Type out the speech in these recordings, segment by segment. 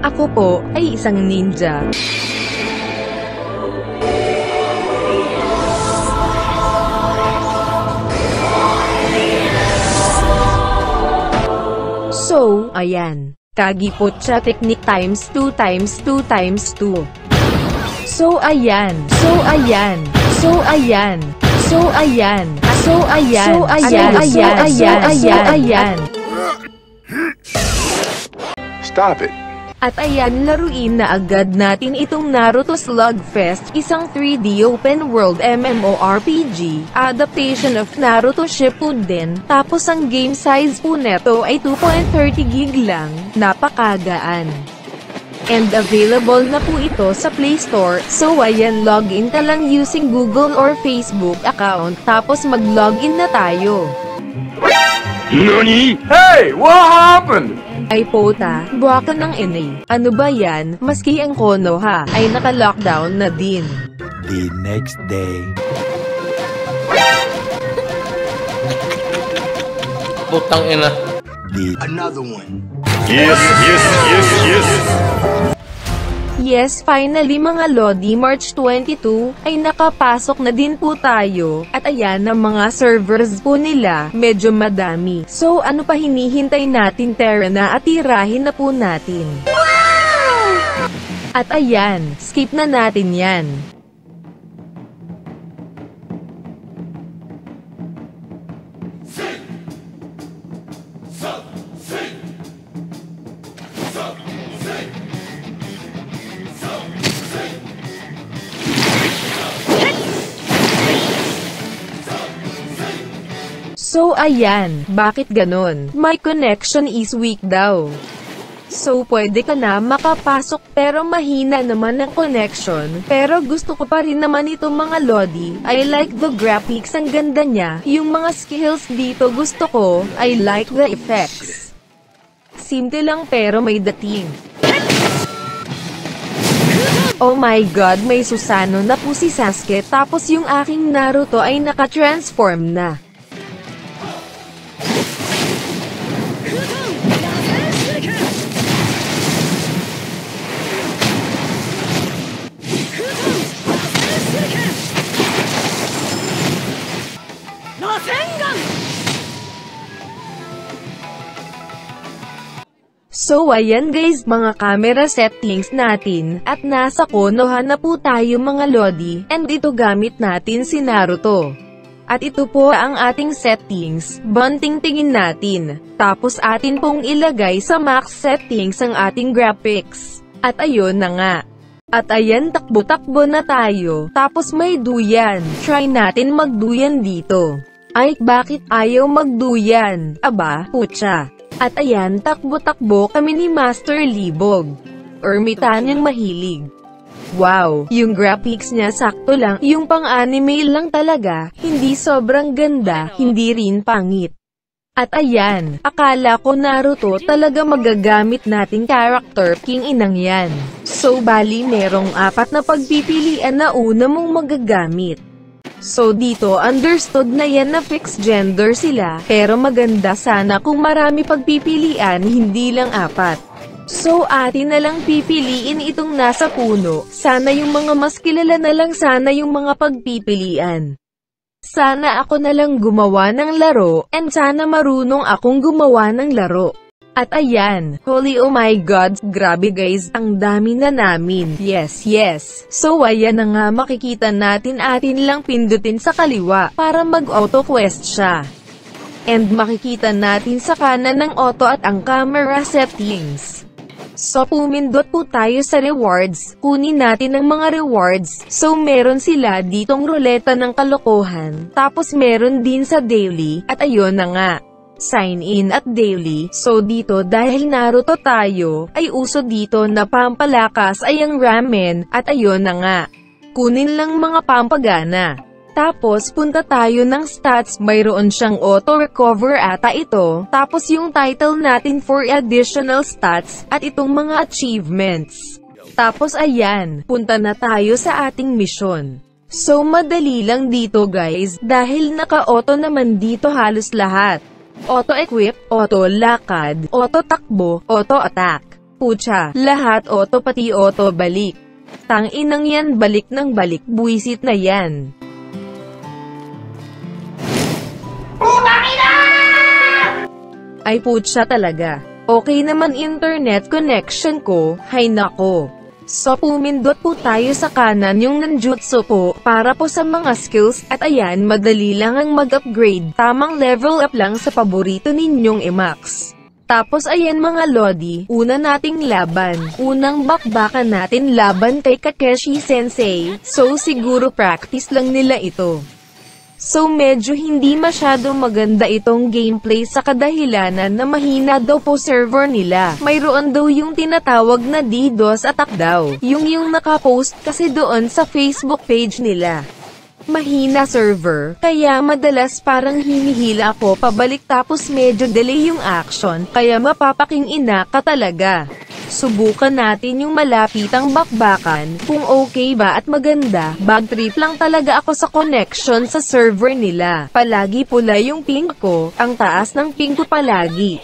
Ako po, ay isang ninja. So, ayan. Kagipot siya technique times 2 times 2 times 2. So ayan, so ayan, so ayan, so ayan, so ayan, so ayan, so ayan, so ayan. Stop it. At ayan, laruin na agad natin itong Naruto Slugfest, isang 3D open world MMORPG, adaptation of Naruto Shippuden, tapos ang game size po neto ay 2.30 gig lang, napakagaan. And available na po ito sa Play Store, so ayan login ka lang using Google or Facebook account, tapos mag-login na tayo. Nani? Hey, what happened? Ay pota, buwaka ng inay. Ano ba yan, maski ang Konoha ay naka-lockdown na din. The next day. Putang ina. The Another one. Yes, yes, yes, yes. Yes, finally mga Lodi, March 22, ay nakapasok na din po tayo. At ayan ang mga servers po nila, medyo madami. So ano pa hinihintay natin Terra na at tirahin na po natin. At ayan, skip na natin yan. So ayan, bakit ganon? My connection is weak daw. So pwede ka na makapasok pero mahina naman ang connection. Pero gusto ko pa rin naman itong mga Lodi. I like the graphics, ang ganda niya. Yung mga skills dito gusto ko. I like the effects. Simple lang pero may dating. Oh my god, may Susano na po si Sasuke tapos yung aking Naruto ay naka-transform na. So ayan guys mga camera settings natin, at nasa Konoha na po tayo mga Lodi, and ito gamit natin si Naruto. At ito po ang ating settings, bunting tingin natin, tapos atin pong ilagay sa max settings ang ating graphics. At ayun na nga. At ayan takbo-takbo na tayo, tapos may duyan, try natin magduyan dito. Ay, bakit ayaw magduyan? Aba, putya. At ayan, takbo-takbo kami ni Master Libog. Ermitanyang mahilig. Wow, yung graphics niya sakto lang, yung pang-anime lang talaga, hindi sobrang ganda, hindi rin pangit. At ayan, akala ko Naruto talaga magagamit nating character king inang yan. So bali merong apat na pagpipilian na una mong magagamit. So dito understood na yan na fixed gender sila, pero maganda sana kung marami pagpipilian hindi lang apat. So atin na lang pipiliin itong nasa puno, sana yung mga mas kilala na lang sana yung mga pagpipilian. Sana ako na lang gumawa ng laro, and sana marunong akong gumawa ng laro. At ayan, holy oh my god, grabe guys, ang dami na namin. Yes, yes. So ayan na nga makikita natin atin lang pindutin sa kaliwa, para mag-auto quest siya. And makikita natin sa kanan ng auto at ang camera settings. So pumindot po tayo sa rewards, kunin natin ang mga rewards, so meron sila ditong ruleta ng kalokohan, tapos meron din sa daily, at ayun na nga sign in at daily. So dito dahil Naruto tayo, ay uso dito na pampalakas ay ang ramen, at ayun na nga. Kunin lang mga pampagana. Tapos punta tayo ng stats, mayroon siyang auto-recover ata ito, tapos yung title natin for additional stats, at itong mga achievements. Tapos ayan, punta na tayo sa ating mission. So madali lang dito guys, dahil naka-auto naman dito halos lahat. Auto-equip, auto-lakad, auto-takbo, auto-attack. Pucha, lahat auto pati auto balik. Tang inang yan balik ng balik buwisit na yan. Ay putya talaga. Okay naman internet connection ko, hay nako. So pumindot po tayo sa kanan yung nanjutsu po, para po sa mga skills, at ayan madali lang ang mag-upgrade, tamang level up lang sa paborito ninyong Emax. Tapos ayan mga Lodi, una nating laban, unang bakbakan natin laban kay Kakeshi Sensei, so siguro practice lang nila ito. So medyo hindi masyado maganda itong gameplay sa kadahilanan na mahina daw po server nila. Mayroon daw yung tinatawag na DDoS attack daw. Yung yung nakapost kasi doon sa Facebook page nila. Mahina server, kaya madalas parang hinihila ako pabalik tapos medyo delay yung action, kaya mapapaking ina ka talaga. Subukan natin yung malapitang bakbakan, kung okay ba at maganda, bag trip lang talaga ako sa connection sa server nila. Palagi pula yung ping ko, ang taas ng ping ko palagi.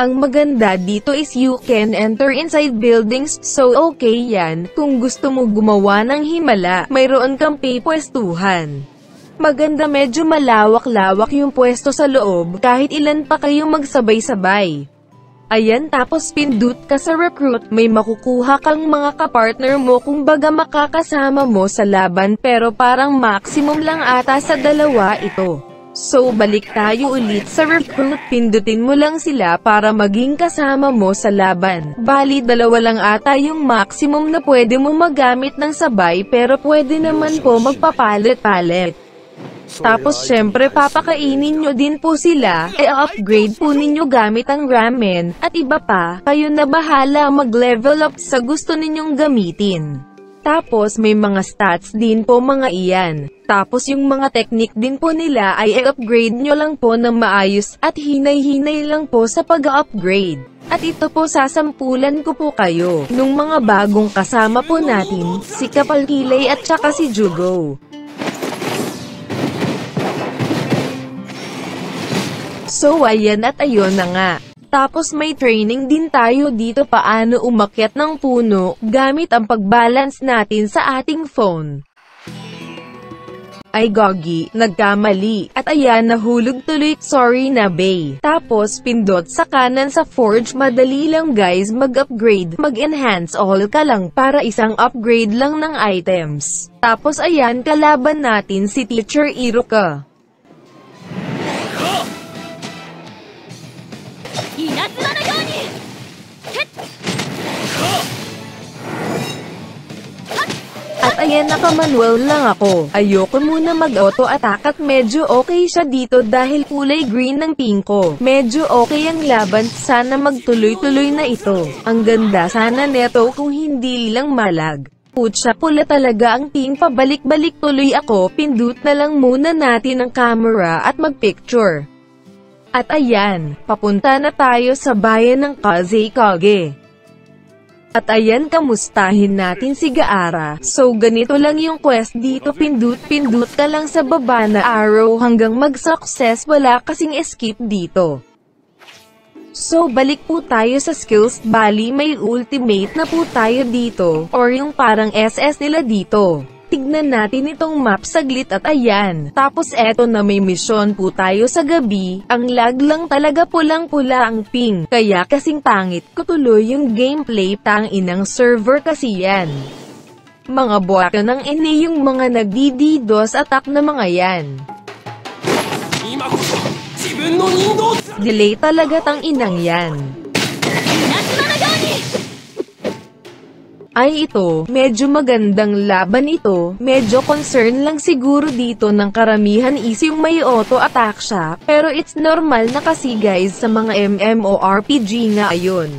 Ang maganda dito is you can enter inside buildings, so okay yan, kung gusto mo gumawa ng himala, mayroon kang pipwestuhan. Maganda medyo malawak-lawak yung pwesto sa loob, kahit ilan pa kayong magsabay-sabay. Ayan tapos pindut ka sa recruit, may makukuha kang mga kapartner mo kung baga makakasama mo sa laban pero parang maximum lang ata sa dalawa ito. So balik tayo ulit sa recruit, pindutin mo lang sila para maging kasama mo sa laban. Bali dalawa lang ata yung maximum na pwede mo magamit ng sabay pero pwede naman po magpapalit-palit. Tapos syempre papakainin nyo din po sila, e-upgrade po ninyo gamit ang ramen, at iba pa, kayo na bahala mag-level up sa gusto ninyong gamitin. Tapos may mga stats din po mga iyan. Tapos yung mga technique din po nila ay i-upgrade nyo lang po ng maayos at hinay-hinay lang po sa pag-upgrade. At ito po sasampulan ko po kayo, nung mga bagong kasama po natin, si Kapalkilay at saka si Jugo. So ayan at ayun na nga. Tapos may training din tayo dito paano umakyat ng puno, gamit ang pagbalance natin sa ating phone. Ay gogi, nagkamali, at ayan nahulog tuloy, sorry na bay. Tapos pindot sa kanan sa forge, madali lang guys mag-upgrade, mag-enhance all ka lang para isang upgrade lang ng items. Tapos ayan kalaban natin si Teacher Iruka. At ayan naka-manual lang ako. Ayoko muna mag-auto attack at medyo okay siya dito dahil kulay green ng pink ko. Medyo okay ang laban, sana magtuloy-tuloy na ito. Ang ganda sana neto kung hindi lang malag. Putsa pula talaga ang team pabalik-balik tuloy ako, pindut na lang muna natin ang camera at magpicture. At ayan, papunta na tayo sa bayan ng Kazekage. At ayan kamustahin natin si Gaara. So ganito lang yung quest dito pindut-pindut ka lang sa baba na arrow hanggang mag-success wala kasing escape dito. So balik po tayo sa skills, bali may ultimate na po tayo dito, or yung parang SS nila dito. Tignan natin itong map saglit at ayan. Tapos eto na may misyon po tayo sa gabi. Ang lag lang talaga pulang-pula ang ping. Kaya kasing pangit ko tuloy yung gameplay tang inang server kasi yan. Mga buwaka ng ini yung mga nagdi-DDoS attack na mga yan. Delay talaga tang inang yan. Ay ito, medyo magandang laban ito, medyo concern lang siguro dito ng karamihan is yung may auto-attack siya, pero it's normal na kasi guys sa mga MMORPG nga ayon.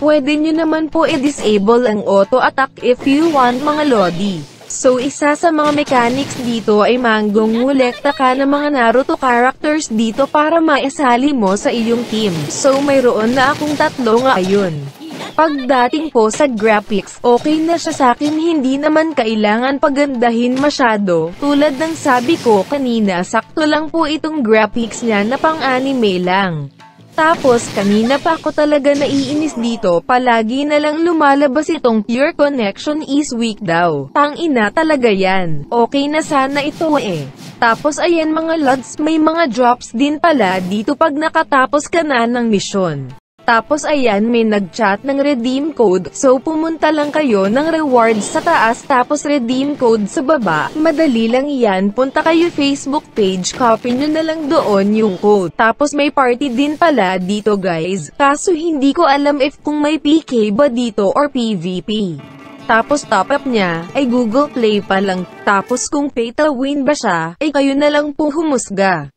Pwede nyo naman po i-disable ang auto-attack if you want mga lodi. So isa sa mga mechanics dito ay manggong ngulekta ka ng mga Naruto characters dito para maisali mo sa iyong team. So mayroon na akong tatlo ngayon. Pagdating po sa graphics, okay na siya sa akin hindi naman kailangan pagandahin masyado. Tulad ng sabi ko kanina, sakto lang po itong graphics niya na pang-anime lang. Tapos kanina pa ako talaga naiinis dito, palagi na lang lumalabas itong pure connection is weak daw. Tang ina talaga yan. Okay na sana ito eh. Tapos ayan mga lods, may mga drops din pala dito pag nakatapos ka na ng mission. Tapos ayan may nag-chat ng redeem code, so pumunta lang kayo ng rewards sa taas tapos redeem code sa baba. Madali lang yan, punta kayo Facebook page, copy nyo na lang doon yung code. Tapos may party din pala dito guys, kaso hindi ko alam if kung may PK ba dito or PVP. Tapos top up niya, ay Google Play pa lang, tapos kung pay to win ba siya, ay kayo na lang po humusga.